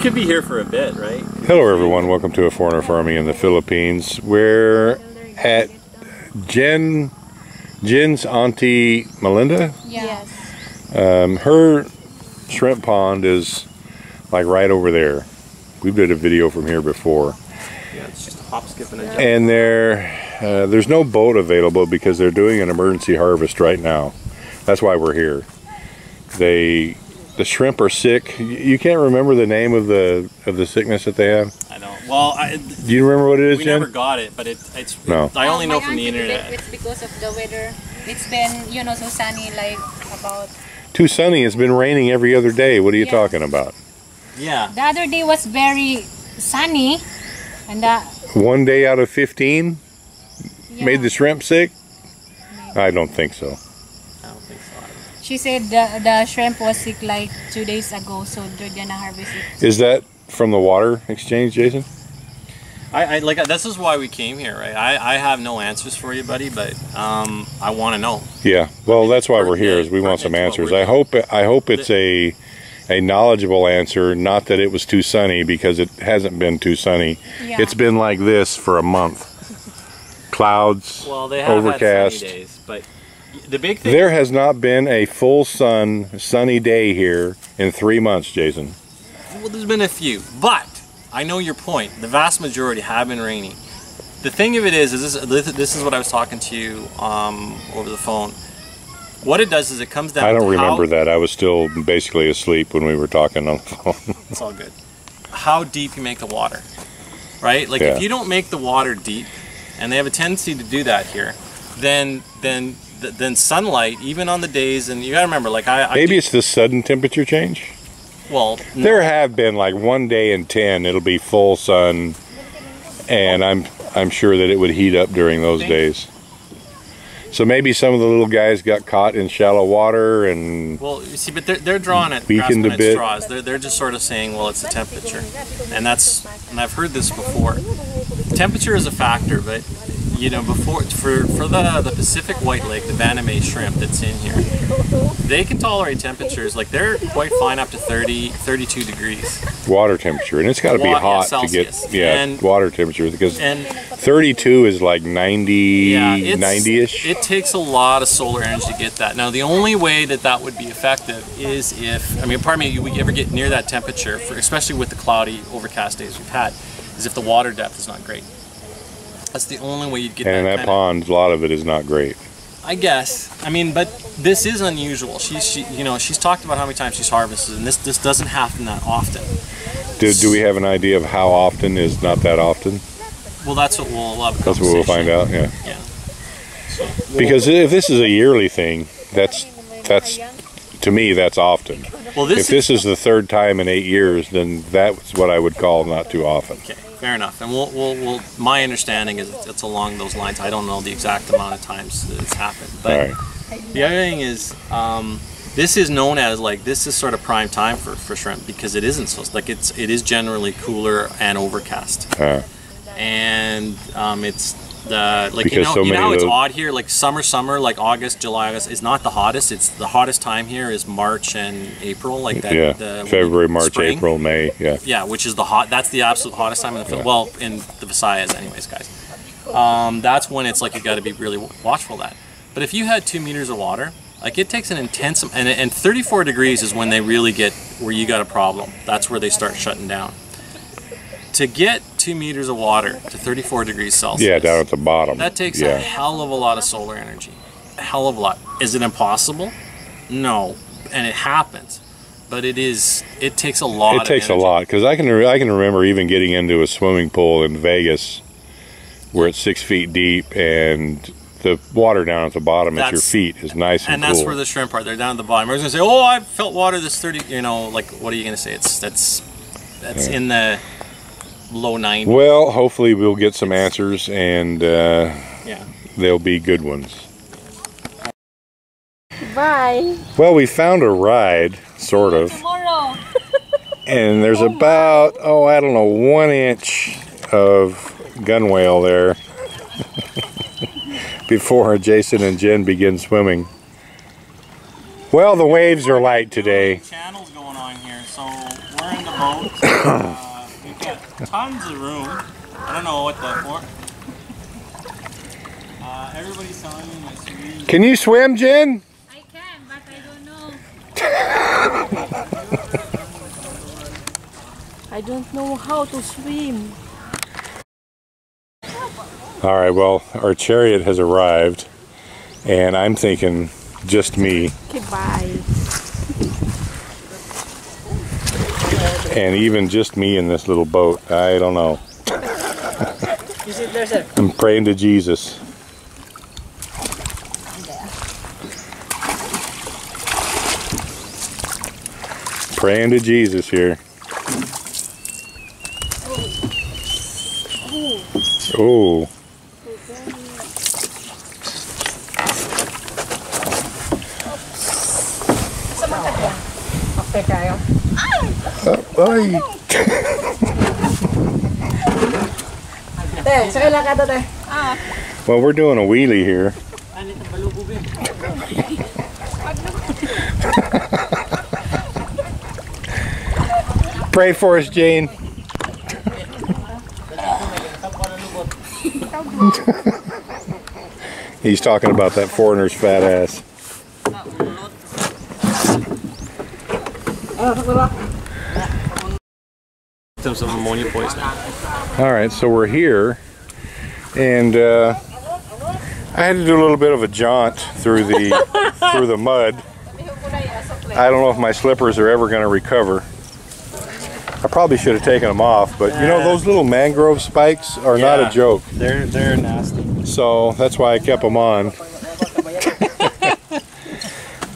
we could be here for a bit, right? Hello, everyone. Welcome to a foreigner farming in the Philippines. We're at Jen, Jen's auntie Melinda. Yes. Um, her shrimp pond is like right over there. We've did a video from here before, Yeah, it's just a hop, skip, and a jump. and there, uh, there's no boat available because they're doing an emergency harvest right now. That's why we're here. They, the shrimp are sick. You- You can't remember the name of the of the sickness that they have. I know. Well, I, Do you remember what it is, we Jen? never got it, but it, it's. No. I only Um, know from the internet. It's because of the weather. It's been, you know, so sunny, like about. Too sunny. It's been raining every other day. What are you Yes. talking about? Yeah. The other day was very sunny, and the. One day out of 15 Yeah, made the shrimp sick? I don't think so. I don't think so. She said the the shrimp was sick like two days ago, so they're gonna harvest it. Is that from the water exchange, Jason? I, I like this is why we came here, right? I, I have no answers for you, buddy, but um, I want to know. Yeah. Well, that's why we're here. pertinent- Is we want some answers. I we're hope I hope it's a a knowledgeable answer, not that it was too sunny because it hasn't been too sunny. Yeah. It's been like this for a month. Clouds, Well, they have overcast. had sunny days, but the big thing. There has not been a full sun sunny day here in 3 months, Jason. Well, there's been a few, but I know your point. The vast majority have been rainy. The thing of it is, is this, this is what I was talking to you um, over the phone. What it does is it comes down. I don't remember how, that. I was still basically asleep when we were talking on the phone. It's all good. How deep you make the water, right? Like Yeah. if you don't make the water deep, and they have a tendency to do that here, then then th- then sunlight, even on the days, and you gotta remember, like I, I Maybe do- it's the sudden temperature change. well, no. There have been like one day in 10 it'll be full sun and I'm I'm sure that it would heat up during those days. So maybe some of the little guys got caught in shallow water and Well, you see, but they're, they're drawing at Weakened a bit. straws. They're, they're just sort of saying, well, it's the temperature, and that's and I've heard this before. Temperature is a factor, but you know, before for for the the Pacific whiteleg, the vannamei shrimp that's in here, they can tolerate temperatures like they're quite fine up to 30, 32 degrees. water temperature and it's got to be Wa- yeah, hot to get yeah And- water temperature because And 32 is like 90 yeah, 90ish. It takes a lot of solar energy to get that. Now, the only way that that would be effective is if, I mean, pardon me, you would ever get near that temperature, for, especially with the cloudy, overcast days we've had, is if the water depth is not great. That's the only way you'd get and that, that pond a lot of it is not great. I guess. I mean, but this is unusual. She's, she, you know, she's talked about how many times she's harvested, and this this doesn't happen that often. Do, do we have an idea of how often is not that often? Well, that's what we'll a That's what we'll find out, yeah. Yeah. Because if this is a yearly thing, that's that's to me that's often. Well, this if this is the third time in eight years, then that's what I would call not too often. Okay, fair enough. And we'll, we'll, we'll my understanding is it's, along those lines. I don't know the exact amount of times that it's happened. But right. the other thing is, um, this is known as like this is sort of prime time for, for shrimp because it isn't so like it's it is generally cooler and overcast, Uh, and um, it's the like you know so you know many how of it's odd here like summer summer like August July August is not the hottest. It's the hottest time here is March and April like that. yeah, the, February, March, spring. April, May. Yeah. Yeah, which is the hot. That's the absolute hottest time in the film. Yeah. Well, in the Visayas, anyways, guys. Um, that's when it's like you got to be really watchful that. But if you had two meters of water, like it takes an intense and and 34 degrees is when they really get where you got a problem. That's where they start shutting down. To get two meters of water to 34 degrees Celsius. Yeah, down at the bottom. That takes a hell of a lot of solar energy. A hell of a lot. Is it impossible? No, and it happens. But it is. It takes a lot. It takes a lot because I can I can remember even getting into a swimming pool in Vegas where it's six feet deep and the water down at the bottom at your feet is nice and, and that's cool. where the shrimp are. They're down at the bottom. I was gonna say, oh, I felt water this thirty. You know, like what are you gonna say? It's that's that's in the low 90s. well, hopefully we'll get some answers and uh, Yeah. they'll be good ones. Bye. Well, we found a ride, sort of, Tomorrow. and there's about oh I don't know one inch of gunwale there before Jason and Jen begin swimming. Well, the waves are light today. Channels going on here. So we're in the boat. We've got tons of room. I don't know what the for. Uh, everybody's telling me my swimming. Can you swim, Jen? I can, but I don't know. I don't know how to swim. All right, well, our chariot has arrived, and I'm thinking just me, Okay, bye. And even just me in this little boat. I don't know. I'm praying to Jesus. Praying to Jesus here. Oh. Ay. Well, we're doing a wheelie here. Pray for us, Jane. He's talking about that foreigner's fat ass. Symptoms of ammonia poisoning. All right, so we're here, and uh, I had to do a little bit of a jaunt through the through the mud. I don't know if my slippers are ever going to recover. I probably should have taken them off, but you know those little mangrove spikes are not a joke. They're they're nasty. So that's why I kept them on.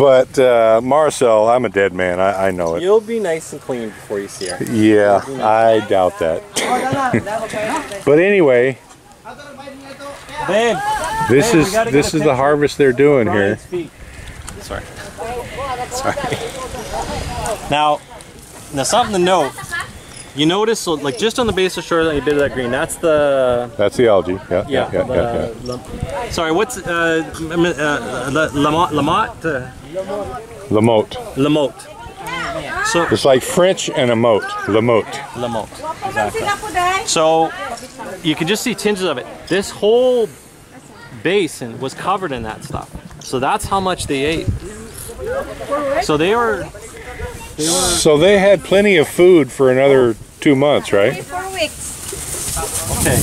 But uh, Marcel, I'm a dead man. I, I know it. You'll be nice and clean before you see her. Yeah, I doubt that. but anyway, Babe, this Hey, is this is the harvest they're doing here. Brian's. Sorry. Sorry. Now, now something to note. You notice, so like just on the base of shore, a bit of that green. That's the That's the algae. Yeah, yeah. yeah, yeah, yeah. the- the- sorry, what's uh, uh La- Lamont Lamont uh, La motte. Lamotte. So It's like French and a moat. La motte. Lamotte. Exactly. So you can just see tinges of it. This whole basin was covered in that stuff. So that's how much they ate. So they were So they had plenty of food for another two months, right? Four weeks. okay.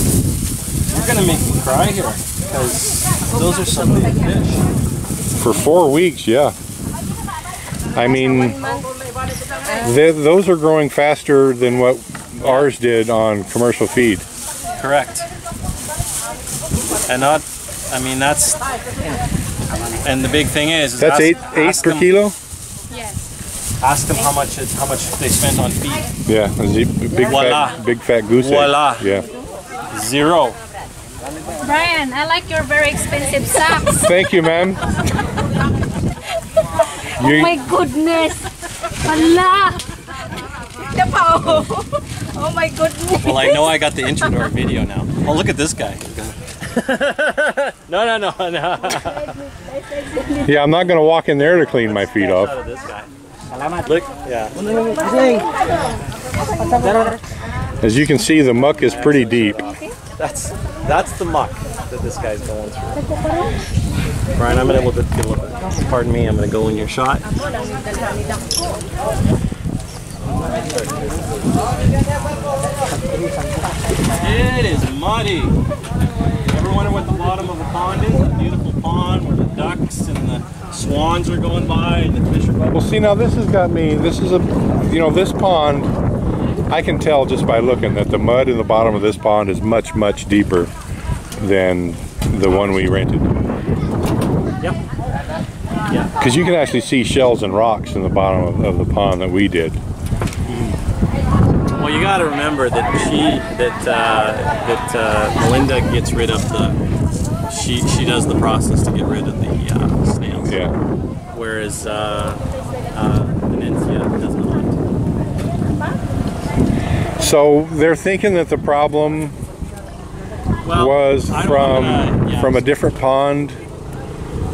You're gonna make me cry here because those are some big fish. For four weeks, yeah. I mean, those are growing faster than what ours did on commercial feed. Correct. And not, I mean that's. And the big thing is, is That's ask- eight eight ask per them, kilo. Yes. Ask them how much it, how much they spent on feed. Yeah, big Voila. fat big fat goose egg. Voila. Yeah. Zero. Brian, I like your very expensive socks. Thank you, ma'am. oh You, my goodness. Hala. Dapaw. Oh my goodness. Well, I know I got the intro to our video now. Oh, look at this guy. no, no, no, no. yeah, I'm not gonna walk in there to clean my feet off. of this guy. Look, yeah. As you can see, the muck is pretty deep. That's that's the muck that this guy's going through. Brian, I'm gonna look at, get a little bit. Pardon me, I'm gonna go in your shot. It is muddy. Ever wonder what the bottom of a pond is? A beautiful pond where the ducks and the swans are going by and the fish are Well, see, now this has got me. This is a, you know, this pond. I can tell just by looking that the mud in the bottom of this pond is much, much deeper than the one we rented. Yep. Yeah. Because you can actually see shells and rocks in the bottom of, of the pond that we did. Well, you got to remember that she, that uh, that uh, Melinda gets rid of the, she she does the process to get rid of the uh, snails. Yeah. Whereas uh, uh, Venencia does not. So they're thinking that the problem Well, was from wanna- yeah. from a different pond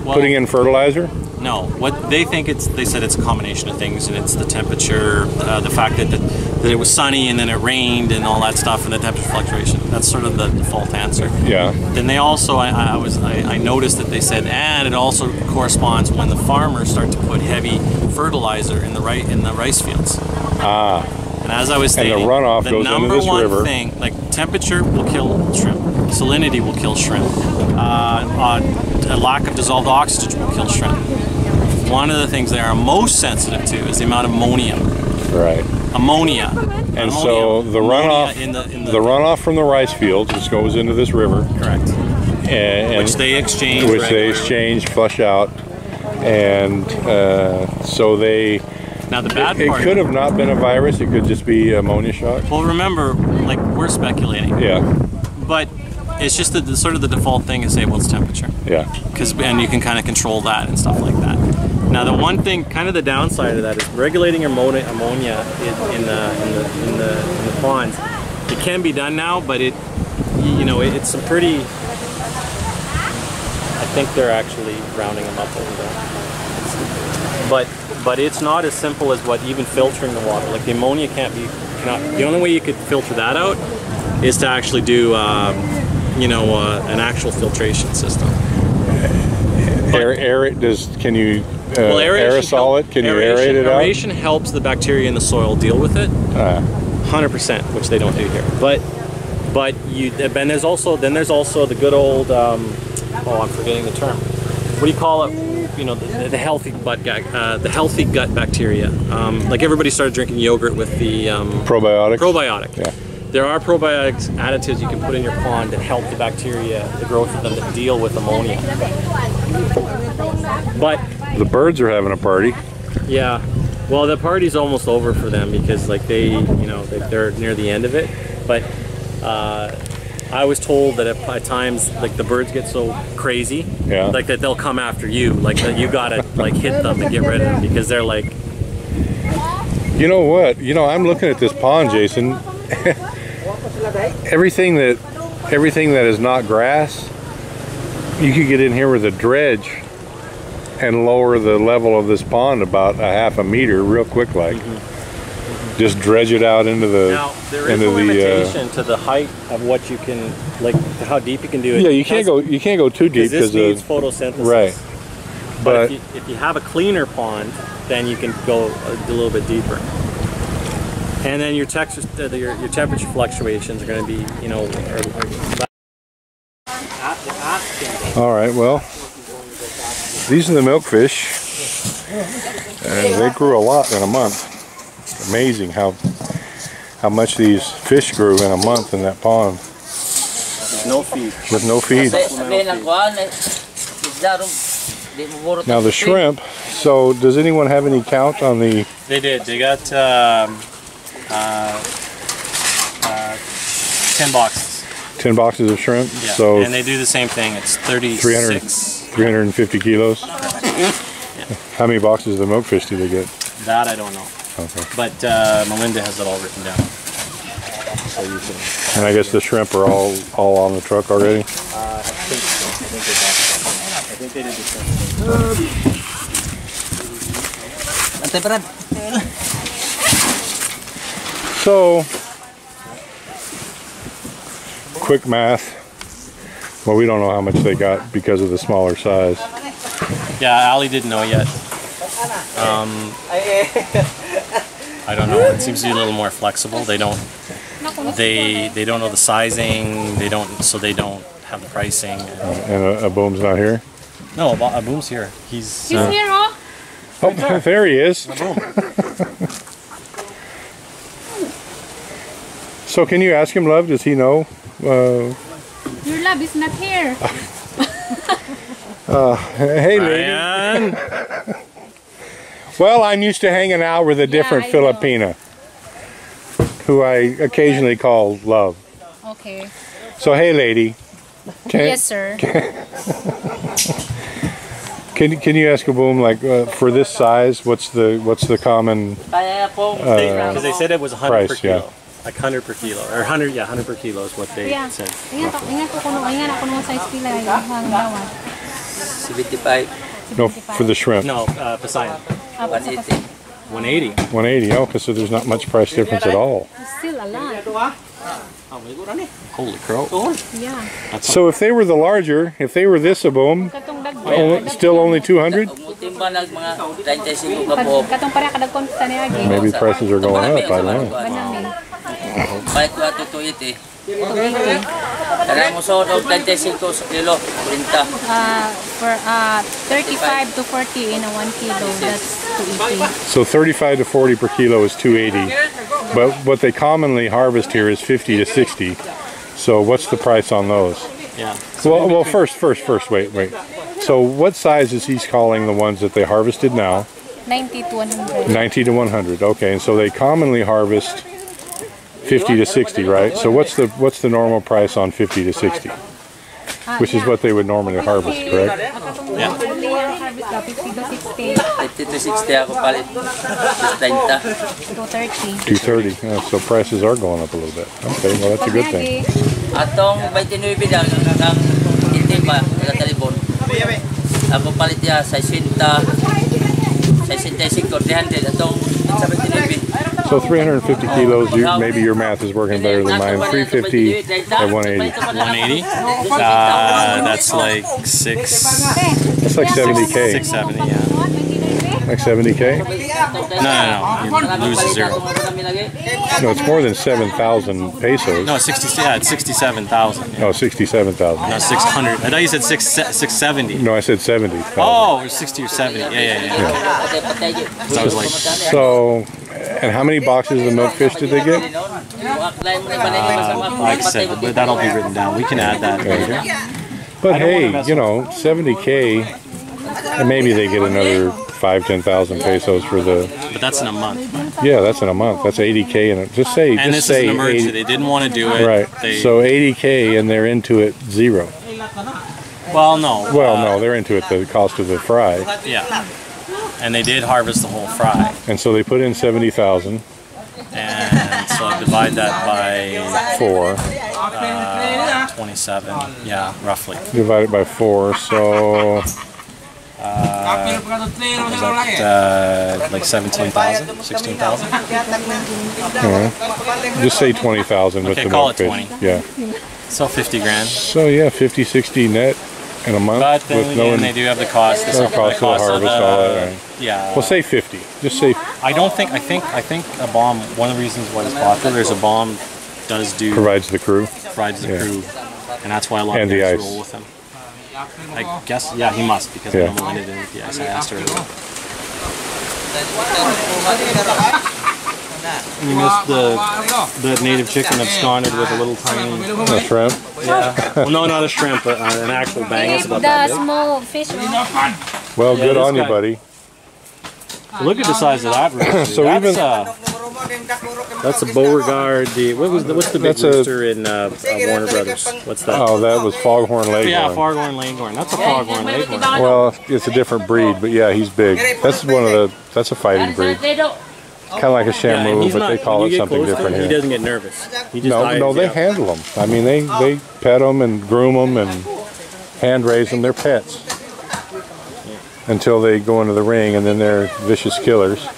well, putting in fertilizer. No, what they think it's they said it's a combination of things, and it's the temperature, uh, the fact that, that that it was sunny and then it rained and all that stuff, and the temperature fluctuation. That's sort of the default answer. Yeah. Then they also, I, I was, I, I noticed that they said, and it also corresponds when the farmers start to put heavy fertilizer in the right in the rice fields. Ah. And as I was And the runoff the goes into number this one river. thing, like temperature will kill shrimp, salinity will kill shrimp, uh, uh, a lack of dissolved oxygen will kill shrimp. One of the things they are most sensitive to is the amount of ammonium. Right. Ammonia. And so the runoff, in the, in the, the runoff from the rice fields, which goes into this river, correct, and, which they exchange. which they exchange, flush out, and uh, so they. Now the bad It part. could have not been a virus. It could just be ammonia shock. Well, remember, like we're speculating, Yeah. but it's just that the sort of the default thing is say, well, it's temperature. Yeah. because and you can kind of control that and stuff like that. Now the one thing, kind of the downside of that is regulating ammonia, ammonia in, in, the, in, the, in, the, in the ponds. It can be done now, but it you know it, it's some pretty. I think they're actually rounding them up over there. But but it's not as simple as what even filtering the water. Like the ammonia can't be cannot. The only way you could filter that out is to actually do um, you know uh, an actual filtration system. Air, air it. Does can you uh, Well, aerosol help- it? Can you aerate it out? Aeration helps the bacteria in the soil deal with it, Uh, hundred percent, which they don't do here. But but you and there's also then there's also the good old um, oh I'm forgetting the term. What do you call it? You know the, the healthy gut uh, the healthy gut bacteria. Um, like everybody started drinking yogurt with the um, probiotics. probiotic. Yeah. There are probiotics additives you can put in your pond that help the bacteria, the growth of them, that deal with ammonia. But the birds are having a party. yeah. Well, the party's almost over for them because like they, you know, they, they're near the end of it. But uh, I was told that at, at times, like the birds get so crazy, Yeah. like that they'll come after you, like that you gotta like hit them and get rid of them because they're like, You know what? You know, I'm looking at this pond, Jason. everything that everything that is not grass, you could get in here with a dredge and lower the level of this pond about a half a meter real quick like. Mm-hmm. Just dredge it out into the now there is into a the uh, to the height of what you can, like how deep you can do it. Yeah, you can't go you can't go too deep because this needs of photosynthesis. right. But, But if, you, if you have a cleaner pond, then you can go a, little bit deeper. And then your texture, uh, your, your temperature fluctuations are going to be, you know, are, are All right, well, these are the milkfish. And they grew a lot in a month. Amazing how how much these fish grew in a month in that pond no feed. with no feed. Sabihin ng kuhan, isda ron, di mo murot Now the shrimp. So does anyone have any count on the? They did. They got um, uh, uh, 10 boxes. 10 boxes of shrimp. Yeah. So and they do the same thing. It's 36. 300 350 kilos. How many boxes of milkfish do they get? That I don't know. Okay. But uh, Melinda has it all written down. So you can. And I guess the shrimp are all all on the truck already. Uh, I think so. I think they got I think they did the same. Ante Brad, So, quick math. Well, we don't know how much they got because of the smaller size. Yeah, Ali didn't know yet. Um, I don't know. It seems to be a little more flexible. They don't. They they don't know the sizing. They don't. So they don't have the pricing. And a, a boom's not here. No, Abo- Aboom's here. He's. He's uh, here, oh. Oh, there he is. So, can you ask him, love? Does he know? Uh, Your love is not here. hey, lady. Ryan. Well, I'm used to hanging out with a different I know. Filipina, who I occasionally call love. Okay. So, hey, lady. Can, Yes, sir. Can can you ask a boom like uh, for this size? What's the what's the common? kaya po, Because they said it was 100 per Price, yeah. kilo. Like 100 per kilo. Or 100, yeah, 100 per kilo is what they Kuya, said. ingat, ingat ko kuno, ingat ako nung size pila yung hang bawat. 75. No, for the shrimp. No, uh, pasayan. Ah, pa- sa- 180. 180. 180. Okay, so there's not much price difference at all. Still a lot. Holy crow. Yeah. So if they were the larger, if they were this a boom, only, still only 200? Kung mutimba nag mga 35 ka po. Katong para kada kon sa niya agi. Maybe prices are going up. I don't know. Banami. Bait ko ato 280. Kanang mo sa 35 kilo, 30. Uh, for uh 35 to 40 in a 1 kilo, that's 280. So 35 to 40 per kilo is 280. But what they commonly harvest here is 50 to 60. So what's the price on those? Yeah. Well, well, first, first, first, wait, wait. So what size is he calling the ones that they harvested now? 90 to 100. 90 to 100. Okay, and so they commonly harvest 50 to 60, right? So what's the what's the normal price on 50 to 60? Ah, Which is what they would normally harvest, correct? Yeah. yeah. harvest ka 50 to 60 50 to 60 ako palit. 30. to 30. 230. Yeah, so prices are going up a little bit. Okay, well that's a good thing. Atong 29 daw ng hindi pa sa talibon. Ako palit ya 60 65 300 atong sa 29. So 350 kilos. You, maybe your math is working better than mine. 350 at 180. 180. Uh, that's like six, That's like 70k. 670. Yeah. Like 70k? No, no, no. You lose a zero. No, it's more than 7,000 pesos. No, 60. Yeah, it's 67,000. Yeah. No, 67,000. No, 600. I thought you said six, 670. No, I said 70. Oh, 60 or 70. Yeah, yeah, yeah. So I was like, So, and how many boxes of milkfish did they get? uh, like I said, but that'll be written down. We can add that later. But I don't wanna hey, you know, 70k, and maybe they get another five, 10,000 pesos for the. But that's in a month. Yeah, that's in a month. That's 80k, and just say, And just this is an emergency. 80 They didn't want to do it. right. They, So 80k, and they're into it zero. well, no. Well, uh, no, they're into it the cost of the fry, Yeah. And they did harvest the whole fry. and so they put in 70,000 And so divide that by four. uh, 27. Yeah, roughly. Divide it by four, so Is that uh, like 17,000? 16,000? just say 20,000 with Okay, the call it milkfish. 20. Yeah. So 50 grand. So yeah, 50, 60 net in a month But then with no. again, they do have the cost. No cost of the harvest, all that, right. Yeah. Well, say 50. Just say I don't think. I think. I think a bomb. One of the reasons why it's popular is a bomb does do provides the crew. provides the yeah. crew, and that's why a lot And of the guys roll with him. I guess. Yeah, he must because Yeah. I know Melinda did it with the ice. I asked her. earlier. You missed the the native chicken absconded with a little tiny. A shrimp. Yeah. well, no, not a shrimp, but uh, an actual bang. It's about that big. small fish. Well, Yeah, good on you, guy- buddy. Look at the size of that rooster. So that's, even- uh, that's a Beauregard. The what was the what's the big That's a- in uh, uh, Warner Brothers? What's that? Oh, that was foghorn leghorn. yeah, Foghorn Leghorn. That's a Foghorn Leghorn. Well, it's a different breed, but yeah, he's big. That's one of the. That's a fighting breed. They don't. Kind of like a Yeah, shamo, he's but not, they call it something different him, He doesn't get nervous. He just No, no, they yeah. handle them. I mean, they they pet them and groom them and hand raise them. They're pets until they go into the ring, and then they're vicious killers, Yeah.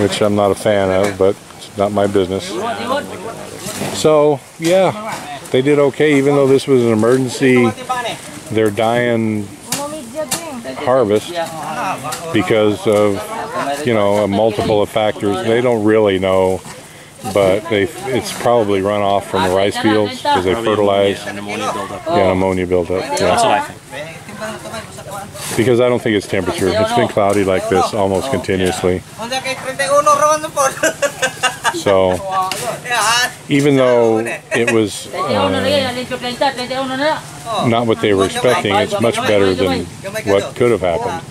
Which I'm not a fan of, but it's not my business. So yeah, they did okay, even though this was an emergency. They're dying harvest because of you know a multiple of factors. They don't really know, but they it's probably run off from the rice fields because they fertilize. An ammonia buildup. Yeah, ammonia buildup. That's Yeah. what I think. Because I don't think it's temperature. It's been cloudy like this almost continuously. So even though it was uh, not what they were expecting, it's much better than what could have happened.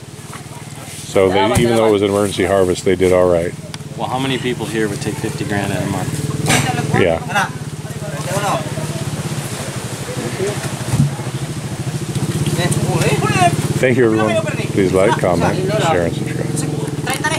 So they, even though it was an emergency harvest, they did all right. Well, how many people here would take 50 grand in a month? Yeah. Thank you, everyone. Please like, comment, share, and subscribe.